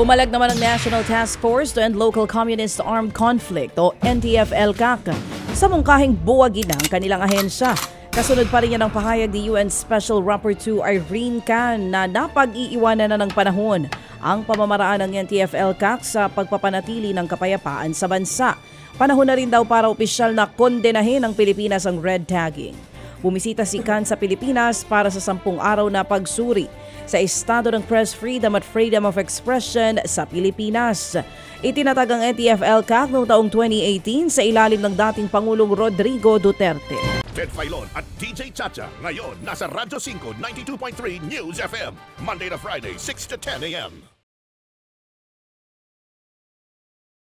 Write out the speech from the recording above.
Pumalag naman ang National Task Force to End Local Communist Armed Conflict o NTF-ELCAC sa mungkahing buwagin ang kanilang ahensya. Kasunod pa rin yan ang pahayag ni UN Special Rapporteur Irene Khan na napag-iiwanan na ng panahon ang pamamaraan ng NTF-ELCAC sa pagpapanatili ng kapayapaan sa bansa. Panahon na rin daw para opisyal na kondenahin ng Pilipinas ang red tagging. Bumisita si Khan sa Pilipinas para sa sampung araw na pagsuri sa estado ng press freedom at freedom of expression sa Pilipinas. Itinatag ang NTF-ELCAC noong taong 2018 sa ilalim ng dating Pangulong Rodrigo Duterte. Ted Filon at DJ Chacha. Ngayon, nasa Radyo 5, 92.3 News FM. Monday to Friday, 6 to 10 a.m.